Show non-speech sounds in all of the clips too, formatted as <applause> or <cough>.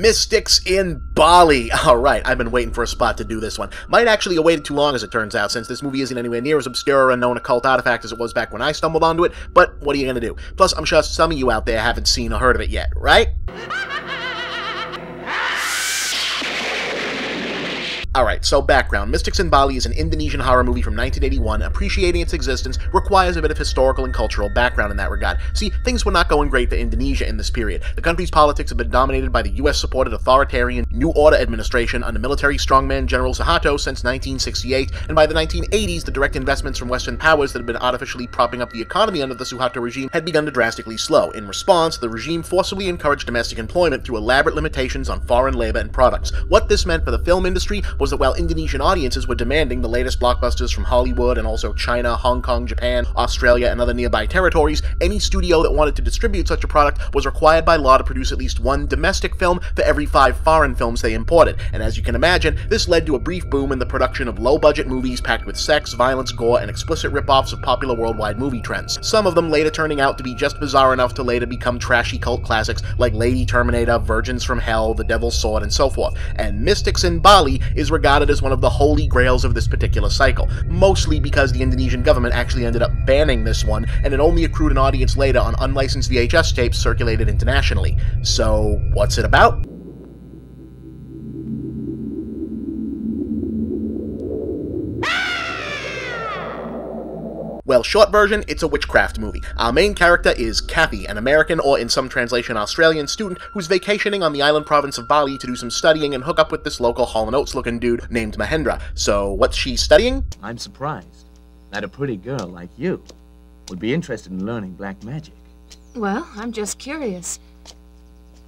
Mystics in Bali. <laughs> Alright, I've been waiting for a spot to do this one. Might actually have waited too long as it turns out, since this movie isn't anywhere near as obscure or unknown occult artifact as it was back when I stumbled onto it, but what are you gonna do? Plus, I'm sure some of you out there haven't seen or heard of it yet, right? <laughs> Alright, so background. Mystics in Bali is an Indonesian horror movie from 1981. Appreciating its existence requires a bit of historical and cultural background in that regard. See, things were not going great for Indonesia in this period. The country's politics have been dominated by the US supported authoritarian New Order administration under military strongman General Suharto since 1968, and by the 1980s, the direct investments from Western powers that had been artificially propping up the economy under the Suharto regime had begun to drastically slow. In response, the regime forcibly encouraged domestic employment through elaborate limitations on foreign labor and products. What this meant for the film industry was that while Indonesian audiences were demanding the latest blockbusters from Hollywood and also China, Hong Kong, Japan, Australia, and other nearby territories, any studio that wanted to distribute such a product was required by law to produce at least one domestic film for every five foreign films they imported. And as you can imagine, this led to a brief boom in the production of low budget movies packed with sex, violence, gore, and explicit rip-offs of popular worldwide movie trends. Some of them later turning out to be just bizarre enough to later become trashy cult classics like Lady Terminator, Virgins from Hell, The Devil's Sword, and so forth. And Mystics in Bali is regarded as one of the holy grails of this particular cycle, mostly because the Indonesian government actually ended up banning this one, and it only accrued an audience later on unlicensed VHS tapes circulated internationally. So, what's it about? Well, short version, it's a witchcraft movie. Our main character is Kathy, an American, or in some translation Australian student, who's vacationing on the island province of Bali to do some studying and hook up with this local Hall & Oates looking dude named Mahendra. So, what's she studying? I'm surprised that a pretty girl like you would be interested in learning black magic. Well, I'm just curious.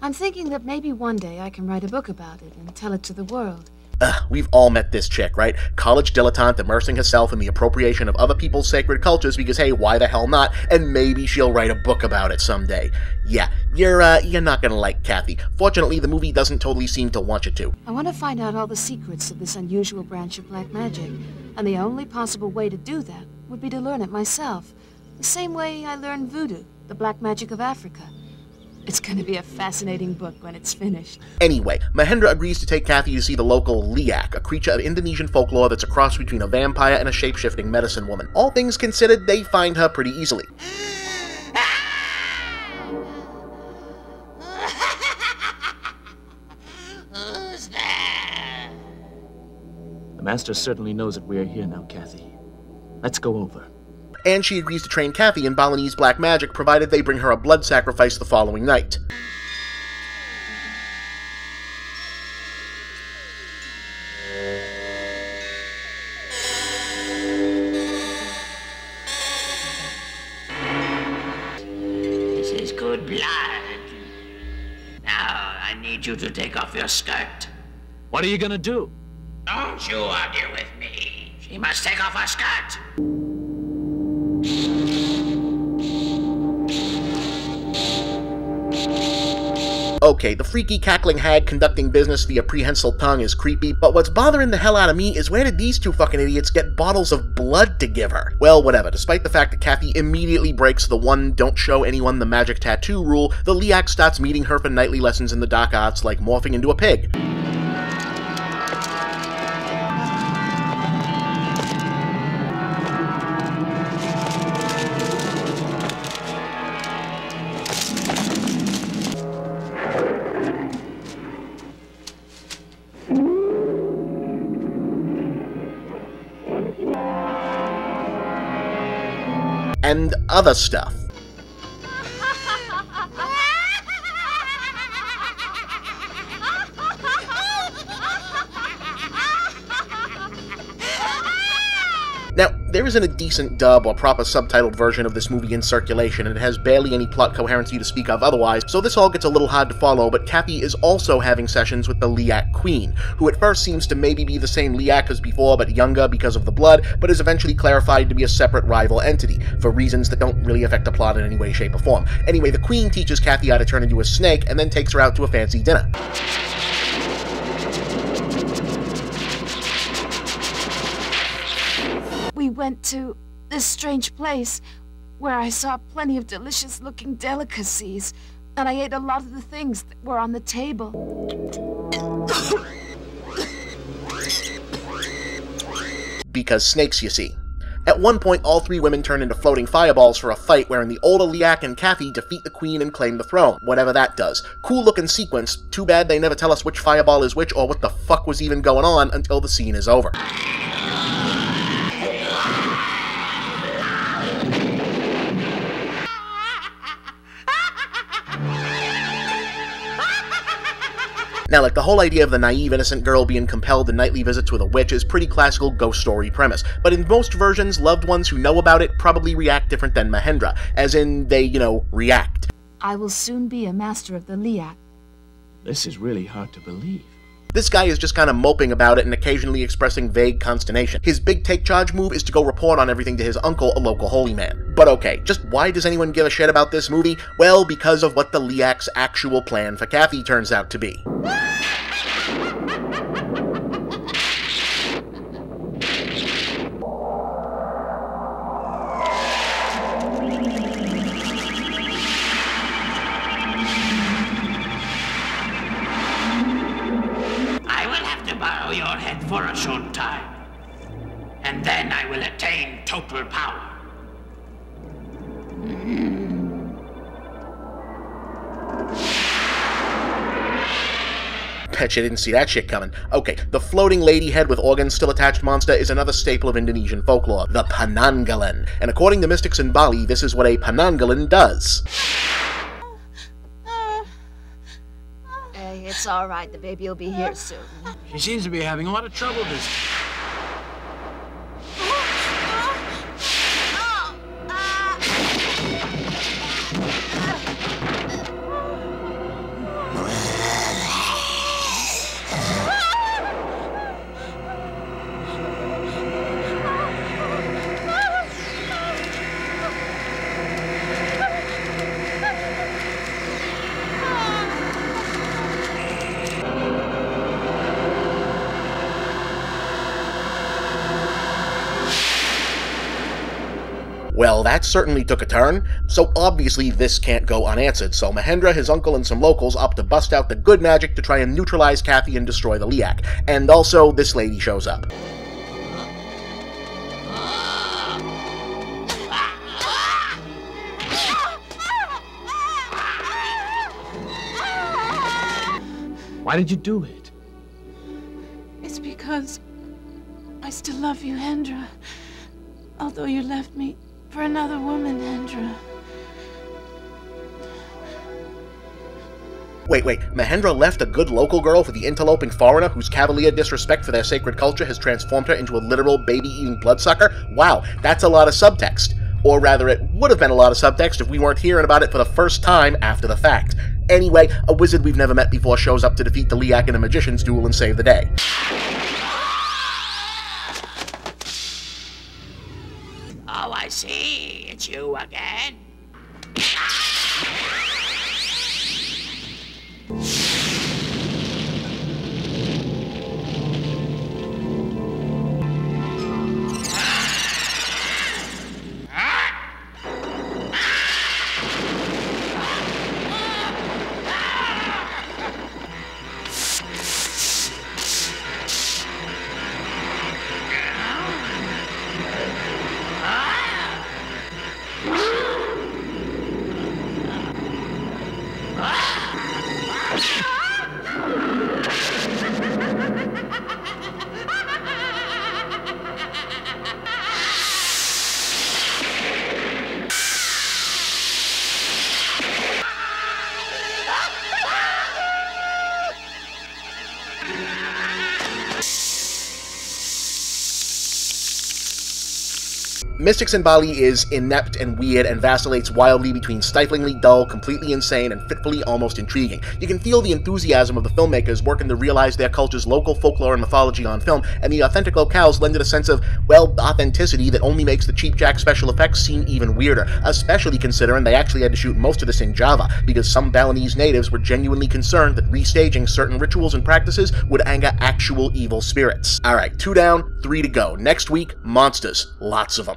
I'm thinking that maybe one day I can write a book about it and tell it to the world. Ugh, we've all met this chick, right? College dilettante immersing herself in the appropriation of other people's sacred cultures because, hey, why the hell not? And maybe she'll write a book about it someday. Yeah, you're, uh, you're not gonna like Kathy. Fortunately, the movie doesn't totally seem to want you to. I want to find out all the secrets of this unusual branch of black magic, and the only possible way to do that would be to learn it myself. The same way I learned voodoo, the black magic of Africa. It's gonna be a fascinating book when it's finished. Anyway, Mahendra agrees to take Kathy to see the local Leyak, a creature of Indonesian folklore that's a cross between a vampire and a shape-shifting medicine woman. All things considered, they find her pretty easily. Who's there? The master certainly knows that we are here now, Kathy. Let's go over. And she agrees to train Kathy in Balinese black magic provided they bring her a blood sacrifice the following night. This is good blood. Now, I need you to take off your skirt. What are you gonna do? Don't you argue with me. She must take off her skirt. Okay, the freaky cackling hag conducting business via prehensile tongue is creepy, but what's bothering the hell out of me is where did these two fucking idiots get bottles of blood to give her? Well, whatever, despite the fact that Kathy immediately breaks the one don't show anyone the magic tattoo rule, the Leyak starts meeting her for nightly lessons in the dark arts like morphing into a pig. And other stuff. There isn't a decent dub or proper subtitled version of this movie in circulation, and it has barely any plot coherency to speak of otherwise, so this all gets a little hard to follow, but Kathy is also having sessions with the Leyak Queen, who at first seems to maybe be the same Leyak as before, but younger because of the blood, but is eventually clarified to be a separate rival entity, for reasons that don't really affect the plot in any way, shape, or form. Anyway, the Queen teaches Kathy how to turn into a snake, and then takes her out to a fancy dinner. Went to this strange place where I saw plenty of delicious looking delicacies, and I ate a lot of the things that were on the table. because snakes, you see. At one point, all three women turn into floating fireballs for a fight wherein the old Leyak and Kathy defeat the queen and claim the throne, whatever that does. Cool looking sequence, too bad they never tell us which fireball is which or what the fuck was even going on until the scene is over. Now, like, the whole idea of the naive, innocent girl being compelled to nightly visits with a witch is pretty classical ghost story premise, but in most versions, loved ones who know about it probably react different than Mahendra, as in, they, you know, react. I will soon be a master of the Leyak. This is really hard to believe. This guy is just kind of moping about it and occasionally expressing vague consternation. His big take charge move is to go report on everything to his uncle, a local holy man. But okay, just why does anyone give a shit about this movie? Well, because of what the Leyak's actual plan for Kathy turns out to be. Head for a short time. And then I will attain total power. <laughs> Bet you didn't see that shit coming. Okay, the floating lady head with organs still attached monster is another staple of Indonesian folklore, the Penanggalan. And according to mystics in Bali, this is what a Penanggalan does. It's all right. The baby will be here soon. She seems to be having a lot of trouble this Well, that certainly took a turn, so obviously this can't go unanswered, so Mahendra, his uncle, and some locals opt to bust out the good magic to try and neutralize Kathy and destroy the Leyak. And also, this lady shows up. Why did you do it? It's because I still love you, Hendra. Although you left me for another woman, Hendra. Wait, wait, Mahendra left a good local girl for the interloping foreigner whose cavalier disrespect for their sacred culture has transformed her into a literal baby-eating bloodsucker? Wow, that's a lot of subtext. Or rather, it would have been a lot of subtext if we weren't hearing about it for the first time after the fact. Anyway, a wizard we've never met before shows up to defeat the Leyak in a magician's duel and save the day. You again. Mystics in Bali is inept and weird and vacillates wildly between stiflingly dull, completely insane, and fitfully almost intriguing. You can feel the enthusiasm of the filmmakers working to realize their culture's local folklore and mythology on film, and the authentic locales lend it a sense of, well, authenticity that only makes the cheap jack special effects seem even weirder, especially considering they actually had to shoot most of this in Java, because some Balinese natives were genuinely concerned that restaging certain rituals and practices would anger actual evil spirits. Alright, two down, three to go. Next week, monsters. Lots of them.